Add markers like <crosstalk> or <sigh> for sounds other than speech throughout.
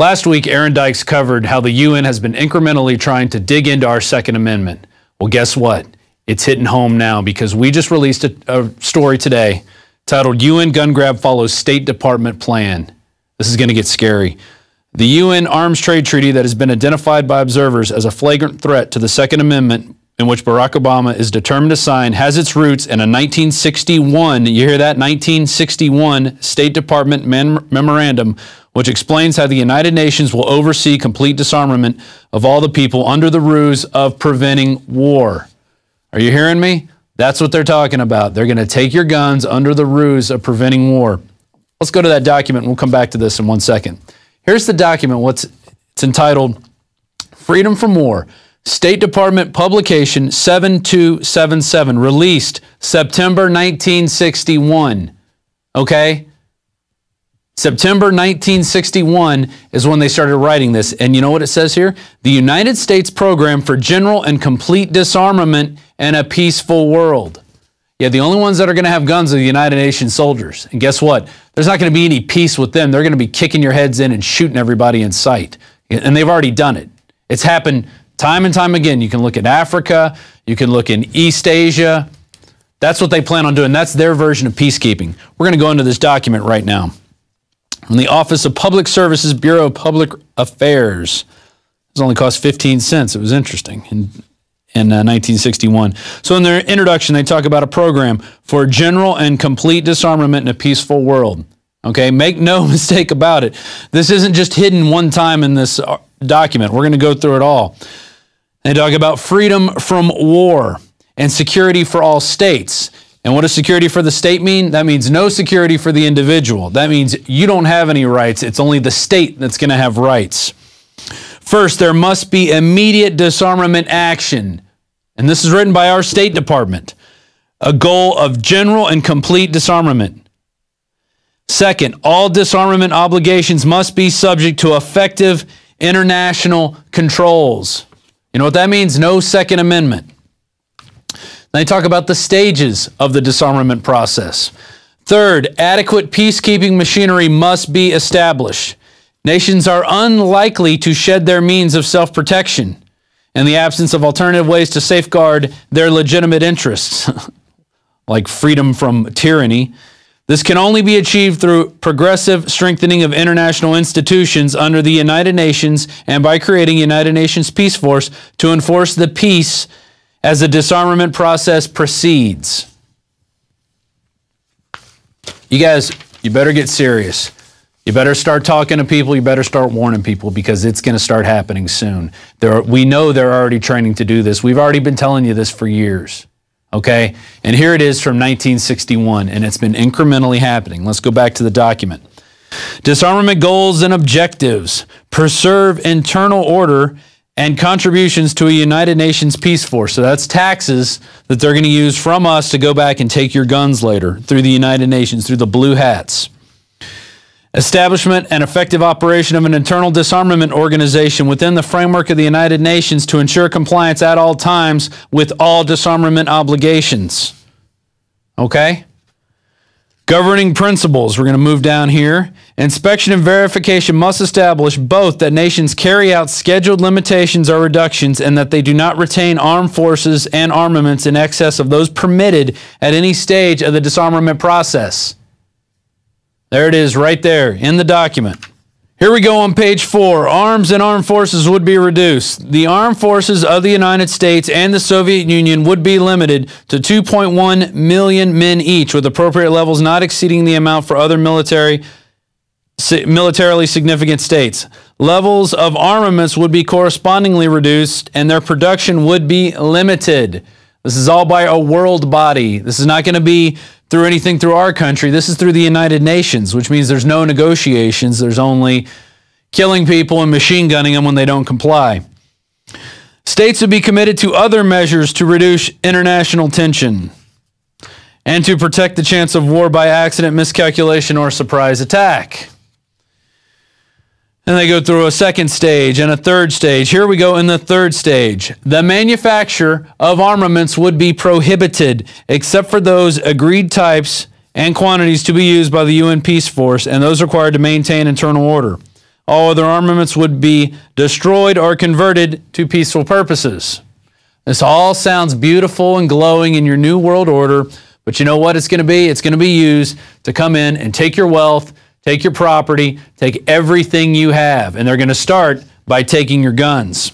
Last week, Aaron Dykes covered how the UN has been incrementally trying to dig into our Second Amendment. Well, guess what? It's hitting home now because we just released a, a story today titled UN Gun Grab Follows State Department Plan. This is going to get scary. The UN Arms Trade Treaty that has been identified by observers as a flagrant threat to the Second Amendment in which Barack Obama is determined to sign has its roots in a 1961, you hear that, 1961 State Department mem- memorandum which explains how the United Nations will oversee complete disarmament of all the people under the ruse of preventing war. Are you hearing me? That's what they're talking about. They're going to take your guns under the ruse of preventing war. Let's go to that document. We'll come back to this in one second. Here's the document. What's it's entitled Freedom from War. State Department publication 7277 released September 1961. Okay? September 1961 is when they started writing this. And you know what it says here? The United States Program for General and Complete Disarmament and a Peaceful World. Yeah, the only ones that are going to have guns are the United Nations soldiers. And guess what? There's not going to be any peace with them. They're going to be kicking your heads in and shooting everybody in sight. And they've already done it. It's happened time and time again. You can look at Africa, you can look in East Asia. That's what they plan on doing. That's their version of peacekeeping. We're going to go into this document right now from the Office of Public Services, Bureau of Public Affairs. It only cost 15 cents. It was interesting in, in uh, 1961. So, in their introduction, they talk about a program for general and complete disarmament in a peaceful world. Okay, make no <laughs> mistake about it. This isn't just hidden one time in this uh, document. We're going to go through it all. They talk about freedom from war and security for all states. And what does security for the state mean? That means no security for the individual. That means you don't have any rights. It's only the state that's going to have rights. First, there must be immediate disarmament action. And this is written by our State Department a goal of general and complete disarmament. Second, all disarmament obligations must be subject to effective international controls. You know what that means? No Second Amendment. They talk about the stages of the disarmament process. Third, adequate peacekeeping machinery must be established. Nations are unlikely to shed their means of self protection in the absence of alternative ways to safeguard their legitimate interests, <laughs> like freedom from tyranny. This can only be achieved through progressive strengthening of international institutions under the United Nations and by creating United Nations Peace Force to enforce the peace as the disarmament process proceeds. You guys, you better get serious. You better start talking to people. You better start warning people because it's going to start happening soon. There are, we know they're already training to do this. We've already been telling you this for years. Okay? And here it is from 1961, and it's been incrementally happening. Let's go back to the document. Disarmament goals and objectives preserve internal order and contributions to a United Nations peace force. So that's taxes that they're going to use from us to go back and take your guns later through the United Nations, through the blue hats. Establishment and effective operation of an internal disarmament organization within the framework of the United Nations to ensure compliance at all times with all disarmament obligations. Okay? Governing principles, we're going to move down here. Inspection and verification must establish both that nations carry out scheduled limitations or reductions and that they do not retain armed forces and armaments in excess of those permitted at any stage of the disarmament process. There it is, right there in the document. Here we go on page four. Arms and armed forces would be reduced. The armed forces of the United States and the Soviet Union would be limited to 2.1 million men each, with appropriate levels not exceeding the amount for other military militarily significant states. Levels of armaments would be correspondingly reduced and their production would be limited. This is all by a world body. This is not going to be through anything through our country. This is through the United Nations, which means there's no negotiations. There's only killing people and machine gunning them when they don't comply. States would be committed to other measures to reduce international tension and to protect the chance of war by accident, miscalculation, or surprise attack. And they go through a second stage and a third stage. Here we go in the third stage. The manufacture of armaments would be prohibited except for those agreed types and quantities to be used by the UN Peace Force and those required to maintain internal order. All other armaments would be destroyed or converted to peaceful purposes. This all sounds beautiful and glowing in your new world order, but you know what it's going to be? It's going to be used to come in and take your wealth, take your property, take everything you have. And they're going to start by taking your guns.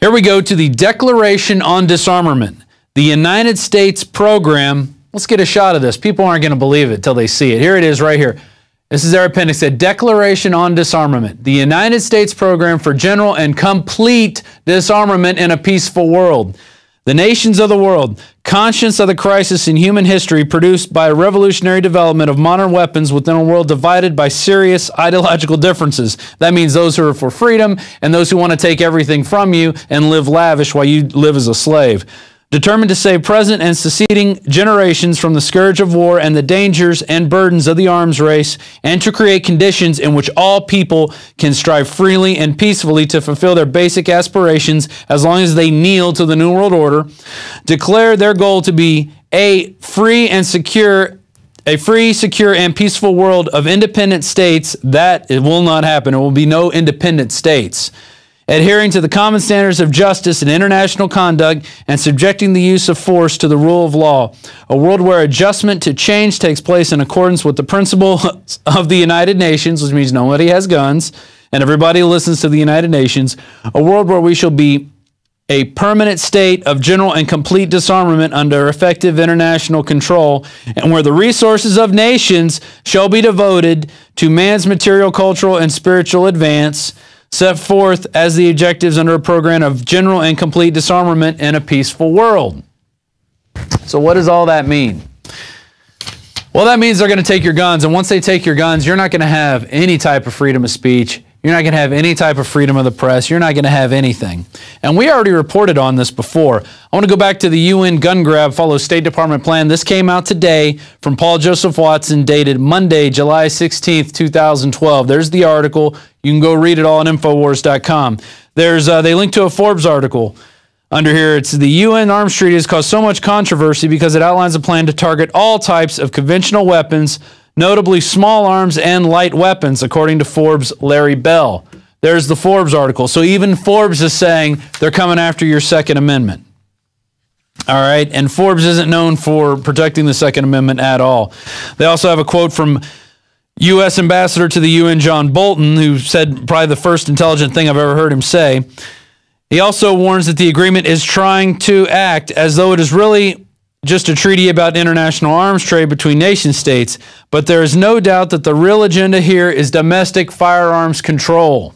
Here we go to the Declaration on Disarmament, the United States program. Let's get a shot of this. People aren't going to believe it until they see it. Here it is right here. This is their appendix, a Declaration on Disarmament, the United States program for general and complete disarmament in a peaceful world. The nations of the world, conscious of the crisis in human history produced by a revolutionary development of modern weapons within a world divided by serious ideological differences. That means those who are for freedom and those who want to take everything from you and live lavish while you live as a slave determined to save present and succeeding generations from the scourge of war and the dangers and burdens of the arms race, and to create conditions in which all people can strive freely and peacefully to fulfill their basic aspirations as long as they kneel to the New World Order, declare their goal to be a free and secure a free, secure, and peaceful world of independent states, that it will not happen. There will be no independent states adhering to the common standards of justice and international conduct, and subjecting the use of force to the rule of law. A world where adjustment to change takes place in accordance with the principle <laughs> of the United Nations, which means nobody has guns and everybody listens to the United Nations. A world where we shall be a permanent state of general and complete disarmament under effective international control, and where the resources of nations shall be devoted to man's material, cultural, and spiritual advance set forth as the objectives under a program of general and complete disarmament in a peaceful world. So, what does all that mean? Well, that means they're going to take your guns, and once they take your guns, you're not going to have any type of freedom of speech. You're not going to have any type of freedom of the press. You're not going to have anything. And we already reported on this before. I want to go back to the UN gun grab follows State Department plan. This came out today from Paul Joseph Watson, dated Monday, July 16th, 2012. There's the article. You can go read it all on Infowars.com. There's uh, they link to a Forbes article under here. It's the UN arms treaty has caused so much controversy because it outlines a plan to target all types of conventional weapons notably small arms and light weapons, according to Forbes' Larry Bell. There's the Forbes article. So even Forbes is saying they're coming after your Second Amendment. All right. And Forbes isn't known for protecting the Second Amendment at all. They also have a quote from U.S. Ambassador to the UN, John Bolton, who said probably the first intelligent thing I've ever heard him say. He also warns that the agreement is trying to act as though it is really just a treaty about international arms trade between nation states, but there is no doubt that the real agenda here is domestic firearms control.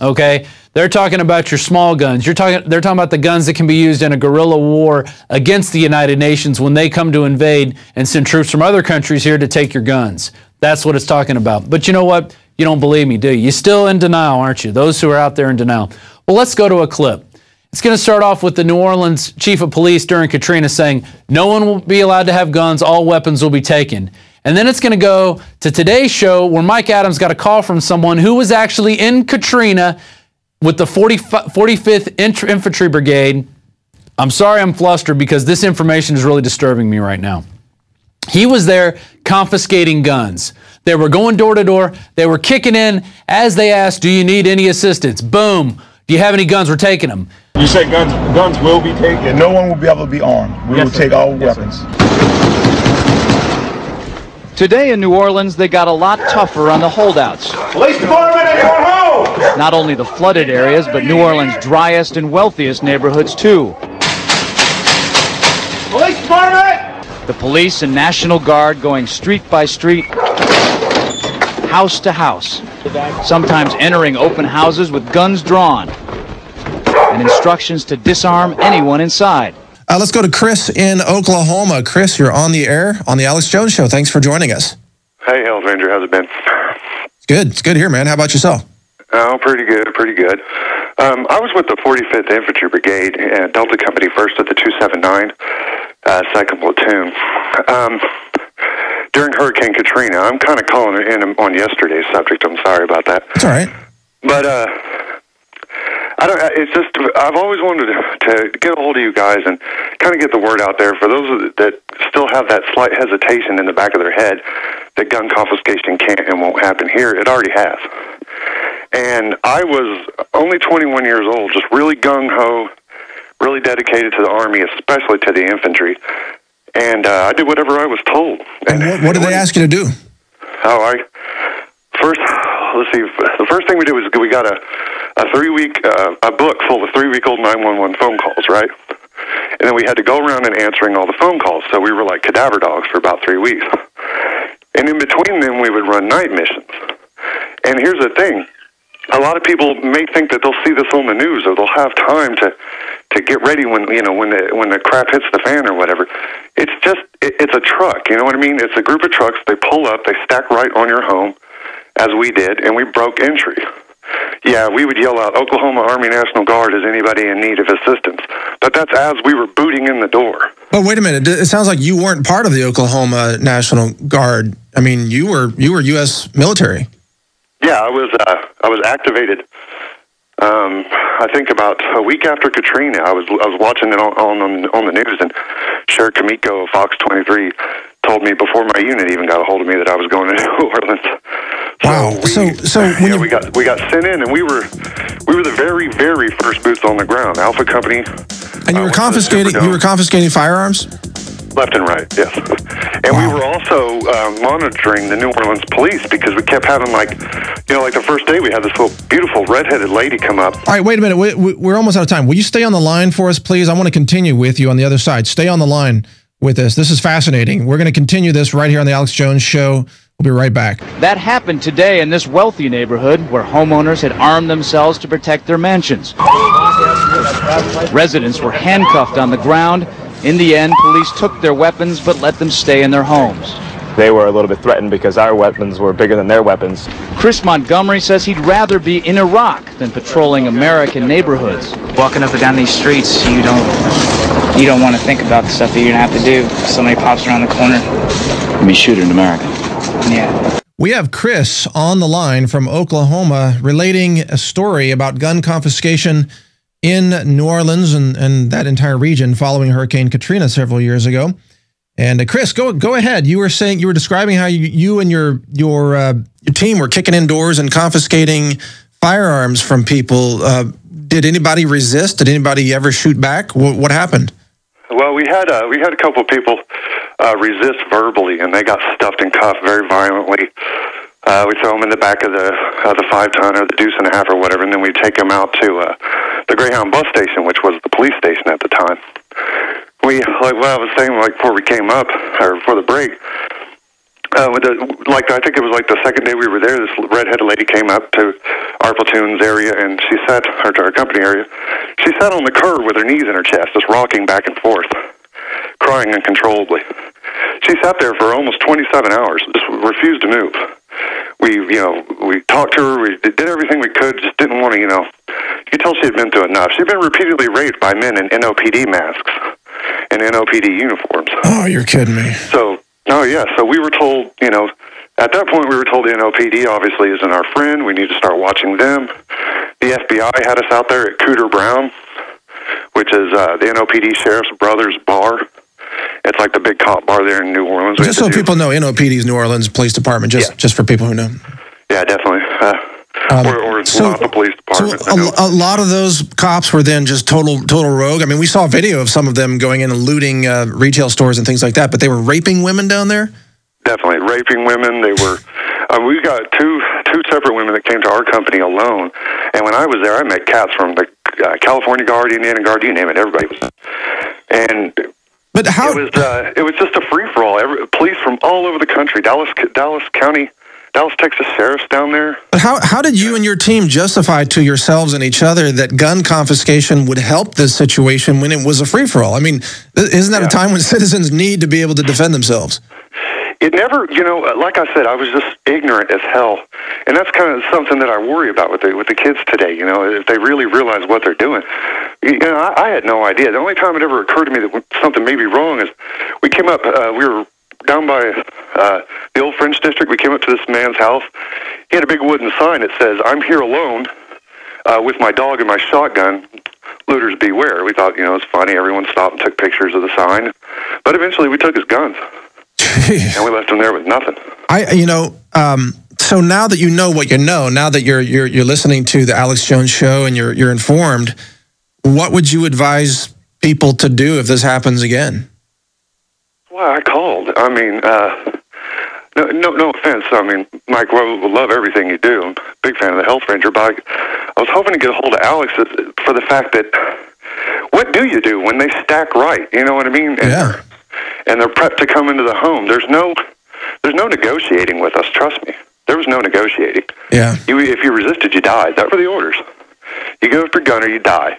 Okay? They're talking about your small guns. You're talking they're talking about the guns that can be used in a guerrilla war against the United Nations when they come to invade and send troops from other countries here to take your guns. That's what it's talking about. But you know what? You don't believe me, do you? You're still in denial, aren't you? Those who are out there in denial. Well, let's go to a clip. It's going to start off with the New Orleans chief of police during Katrina saying, no one will be allowed to have guns, all weapons will be taken. And then it's going to go to today's show where Mike Adams got a call from someone who was actually in Katrina with the 40, 45th Infantry Brigade. I'm sorry I'm flustered because this information is really disturbing me right now. He was there confiscating guns. They were going door to door. They were kicking in as they asked, Do you need any assistance? Boom. Do you have any guns? We're taking them. You said guns guns will be taken? Yeah, no one will be able to be armed. We yes, will take all yes, weapons. Sir. Today in New Orleans, they got a lot tougher on the holdouts. Police department, anyone home? Not only the flooded areas, but New Orleans' driest and wealthiest neighborhoods, too. Police department! The police and National Guard going street by street, house to house, sometimes entering open houses with guns drawn and instructions to disarm anyone inside. Uh, let's go to Chris in Oklahoma. Chris, you're on the air on the Alex Jones Show. Thanks for joining us. Hey, Health Ranger. How's it been? Good. It's good here, man. How about yourself? Oh, pretty good, pretty good. Um, I was with the 45th Infantry Brigade and Delta Company, first of the 279, uh, second platoon. Um, during Hurricane Katrina, I'm kind of calling in on yesterday's subject. I'm sorry about that. It's all right. But uh, I don't. It's just I've always wanted to, to get a hold of you guys and kind of get the word out there for those that still have that slight hesitation in the back of their head that gun confiscation can't and won't happen here. It already has. And I was only 21 years old, just really gung ho, really dedicated to the Army, especially to the infantry. And uh, I did whatever I was told. And what, what did they ask you to do? Oh, I first let's see. The first thing we did was we got a a three week uh, a book full of three week old nine one one phone calls, right? And then we had to go around and answering all the phone calls. So we were like cadaver dogs for about three weeks. And in between them, we would run night missions. And here's the thing: a lot of people may think that they'll see this on the news or they'll have time to to get ready when you know when the when the crap hits the fan or whatever. It's just it, it's a truck. You know what I mean? It's a group of trucks. They pull up. They stack right on your home, as we did, and we broke entry. Yeah, we would yell out Oklahoma Army National Guard is anybody in need of assistance. But that's as we were booting in the door. But wait a minute. It sounds like you weren't part of the Oklahoma National Guard. I mean, you were you were U.S. military. Yeah, I was uh, I was activated. Um, I think about a week after Katrina, I was I was watching it on on, on the news, and Sheriff Kamiko of Fox 23 told me before my unit even got a hold of me that I was going to <laughs> New Orleans. Wow. So we, So- so yeah, we got we got sent in, and we were we were the very very first boots on the ground. Alpha Company. And you uh, were confiscating you were confiscating firearms. Left and right, yes. And we were also uh, monitoring the New Orleans police because we kept having like, you know, like the first day we had this little beautiful redheaded lady come up. All right, wait a minute. We, we, we're almost out of time. Will you stay on the line for us, please? I want to continue with you on the other side. Stay on the line with us. This is fascinating. We're going to continue this right here on the Alex Jones Show. We'll be right back. That happened today in this wealthy neighborhood where homeowners had armed themselves to protect their mansions. Residents were handcuffed on the ground. In the end, police took their weapons but let them stay in their homes. They were a little bit threatened because our weapons were bigger than their weapons. Chris Montgomery says he'd rather be in Iraq than patrolling American neighborhoods. walking up and down these streets, you don't you don't want to think about the stuff that you're gonna have to do. Somebody pops around the corner. I mean, shoot in American? Yeah. We have Chris on the line from Oklahoma relating a story about gun confiscation in New Orleans and, and that entire region following Hurricane Katrina several years ago. And uh, Chris, go go ahead. You were saying you were describing how you, you and your your uh, your team were kicking in doors and confiscating firearms from people. Uh, did anybody resist? Did anybody ever shoot back? What, what happened? Well, we had uh, we had a couple of people uh, resist verbally, and they got stuffed and cuffed very violently. Uh, we throw them in the back of the uh, the five ton or the deuce and a half or whatever, and then we take them out to uh, the Greyhound bus station, which was the police station at the time. We like what I was saying, like before we came up or before the break. Uh, with the, like I think it was like the second day we were there, this redheaded lady came up to our platoon's area, and she sat, or to our company area. She sat on the curb with her knees in her chest, just rocking back and forth, crying uncontrollably. She sat there for almost 27 hours, just refused to move. We, you know, we talked to her, we did everything we could, just didn't want to, you know. You could tell she had been through enough. She'd been repeatedly raped by men in NOPD masks and NOPD uniforms. Oh, you're kidding me. So, oh yeah. So we were told, you know, at that point we were told the NOPD obviously isn't our friend. We need to start watching them. The FBI had us out there at Cooter Brown, which is uh, the NOPD sheriff's brother's bar. It's like the big cop bar there in New Orleans. Just so people know, NOPD's New Orleans Police Department. Just Yeah. just for people who know. Yeah, definitely. Uh, Um, or or so- the police department. Know. a, a lot of those cops were then just total total rogue. I mean, we saw video of some of them going in and looting uh, retail stores and things like that. But they were raping women down there. definitely raping women. They were. Uh, we got two two separate women that came to our company alone, and when I was there, I met cats from the uh, California Guard, Indiana Guard, you name it. Everybody was, and But how? it was uh, it was just a free for all. Police from all over the country, Dallas Dallas County, Dallas Texas sheriffs down there. But how how did you and your team justify to yourselves and each other that gun confiscation would help this situation when it was a free for all? I mean, isn't that a time when <laughs> citizens need to be able to defend themselves? It never, you know, like I said, I was just ignorant as hell, and that's kind of something that I worry about with the with the kids today. You know, if they really realize what they're doing. You know, I, I had no idea. The only time it ever occurred to me that something may be wrong is we came up. Uh, we were down by uh, the old French district. We came up to this man's house. He had a big wooden sign that says, "I'm here alone uh, with my dog and my shotgun." Looters beware. We thought, you know, it's funny. Everyone stopped and took pictures of the sign, but eventually we took his guns. and we left him there with nothing. I, you know, um, so now that you know what you know, now that you're you're you're listening to the Alex Jones show and you're you're informed, what would you advise people to do if this happens again? Well, I called. I mean, uh, no, no, no offense. I mean, Mike, we will love everything you do. I'm a big fan of the Health Ranger, but I, I was hoping to get a hold of Alex for the fact that what do you do when they stack right? You know what I mean? And, Yeah. And they're prepped to come into the home. There's no, there's no negotiating with us. Trust me. There was no negotiating. Yeah. You, if you resisted, you died. That were the orders. You go after gunner, you die.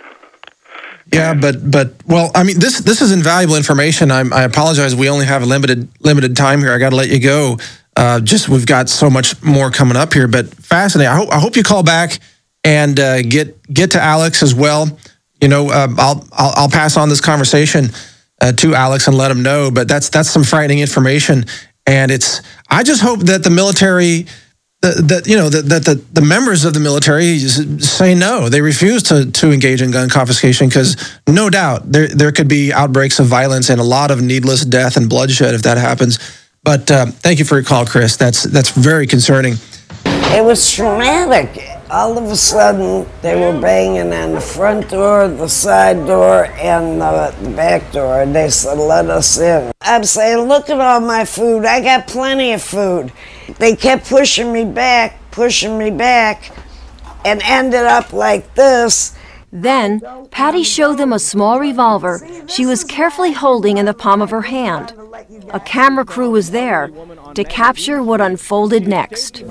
Yeah, but but well, I mean, this this is invaluable information. I'm, I apologize. We only have a limited limited time here. I got to let you go. Uh, just we've got so much more coming up here, but fascinating. I hope I hope you call back and uh, get get to Alex as well. You know, uh, I'll, I'll I'll pass on this conversation uh, to Alex and let him know. But that's that's some frightening information, and it's. I just hope that the military that, you know that, that the, the members of the military say no. They refuse to to engage in gun confiscation because no doubt there there could be outbreaks of violence and a lot of needless death and bloodshed if that happens. But uh, thank you for your call chris. That's that's very concerning. It was traumatic. All of a sudden, they were banging on the front door, the side door, and the, the back door. And they said, let us in. I'm saying, look at all my food. I got plenty of food. They kept pushing me back, pushing me back, and ended up like this. Then, Patty showed them a small revolver she was carefully holding in the palm of her hand. A camera crew was there to capture what unfolded next.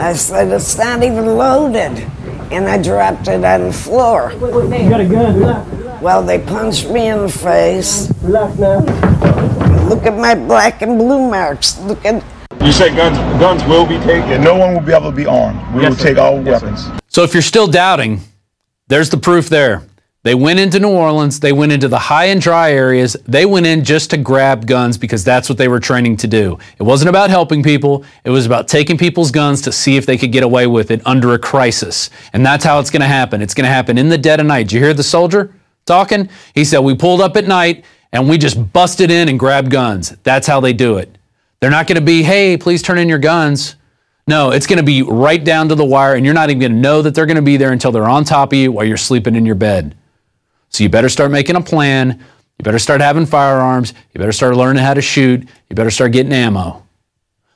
I said, it's not even loaded. And I dropped it on the floor. You got a gun. Well, they punched me in the face. Relax now. Look at my black and blue marks. Look at You said guns guns will be taken. No one will be able to be armed. We Yes, will sir. take all Yes, sir. weapons. So if you're still doubting, there's the proof there. They went into New Orleans, they went into the high and dry areas, they went in just to grab guns because that's what they were training to do. It wasn't about helping people, it was about taking people's guns to see if they could get away with it under a crisis. And that's how it's going to happen. It's going to happen in the dead of night. Did you hear the soldier talking? He said, We pulled up at night and we just busted in and grabbed guns. That's how they do it. They're not going to be, Hey, please turn in your guns. No, it's going to be right down to the wire, and you're not even going to know that they're going to be there until they're on top of you while you're sleeping in your bed. So you better start making a plan. You better start having firearms. You better start learning how to shoot. You better start getting ammo.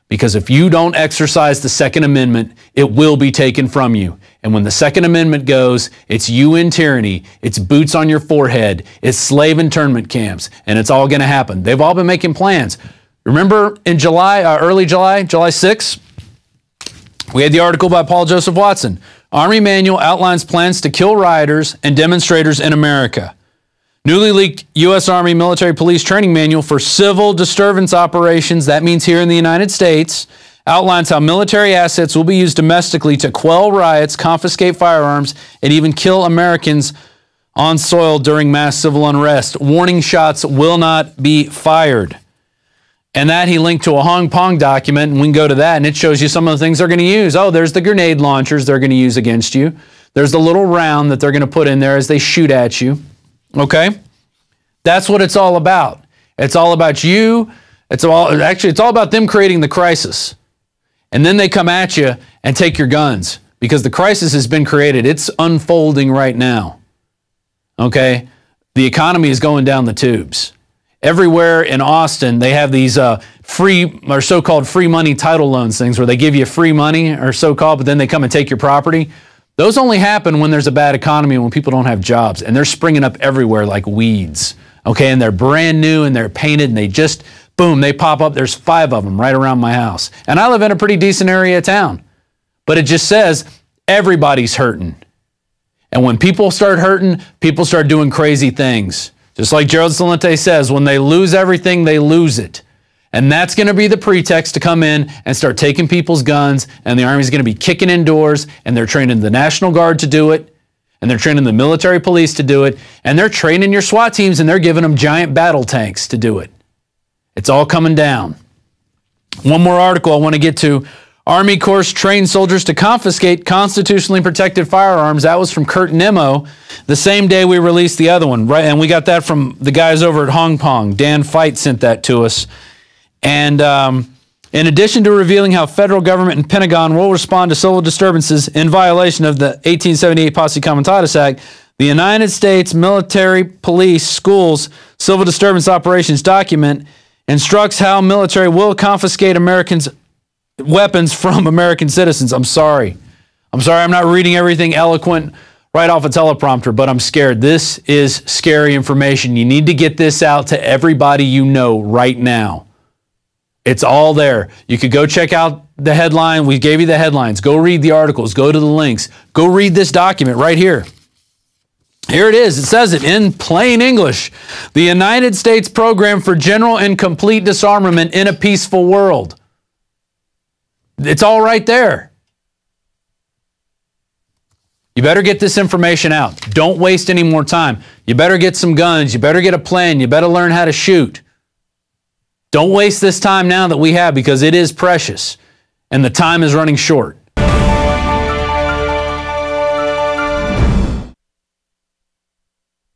Because if you don't exercise the Second Amendment, it will be taken from you. And when the Second Amendment goes, it's you in tyranny, it's boots on your forehead, it's slave internment camps, and it's all going to happen. They've all been making plans. Remember in July, uh, early July, July 6th, we had the article by Paul Joseph Watson. Army manual outlines plans to kill rioters and demonstrators in America. Newly leaked U.S. Army military police training manual for civil disturbance operations, that means here in the United States, outlines how military assets will be used domestically to quell riots, confiscate firearms, and even kill Americans on soil during mass civil unrest. Warning shots will not be fired. And that he linked to a Hong Kong document, and we can go to that, and it shows you some of the things they're going to use. Oh, there's the grenade launchers they're going to use against you. There's the little round that they're going to put in there as they shoot at you. Okay? That's what it's all about. It's all about you. It's all actually it's all about them creating the crisis. And then they come at you and take your guns because the crisis has been created. It's unfolding right now. Okay? The economy is going down the tubes everywhere in Austin, they have these uh, free or so-called free money title loans things where they give you free money or so-called, but then they come and take your property. Those only happen when there's a bad economy and when people don't have jobs, and they're springing up everywhere like weeds. Okay, and they're brand new and they're painted and they just boom, they pop up. There's five of them right around my house, and I live in a pretty decent area of town, but it just says everybody's hurting. And when people start hurting, people start doing crazy things. Just like Gerald Celente says, when they lose everything, they lose it. And that's going to be the pretext to come in and start taking people's guns, and the Army's going to be kicking in doors, and they're training the National Guard to do it, and they're training the military police to do it, and they're training your SWAT teams, and they're giving them giant battle tanks to do it. It's all coming down. One more article I want to get to. Army Corps trained soldiers to confiscate constitutionally protected firearms. That was from Kurt Nimmo. The same day we released the other one, right? And we got that from the guys over at Hong Kong. Dan Fight sent that to us. And um, in addition to revealing how federal government and Pentagon will respond to civil disturbances in violation of the 1878 Posse Comitatus Act, the United States Military Police Schools Civil Disturbance Operations document instructs how military will confiscate Americans' weapons from American citizens. I'm sorry. I'm sorry I'm not reading everything eloquent right off a teleprompter, but I'm scared. This is scary information. You need to get this out to everybody you know right now. It's all there. You could go check out the headline. We gave you the headlines. Go read the articles. Go to the links. Go read this document right here. Here it is. It says it in plain English. The United States Program for General and Complete Disarmament in a Peaceful World. It's all right there. You better get this information out. Don't waste any more time. You better get some guns. You better get a plan. You better learn how to shoot. Don't waste this time now that we have because it is precious and the time is running short.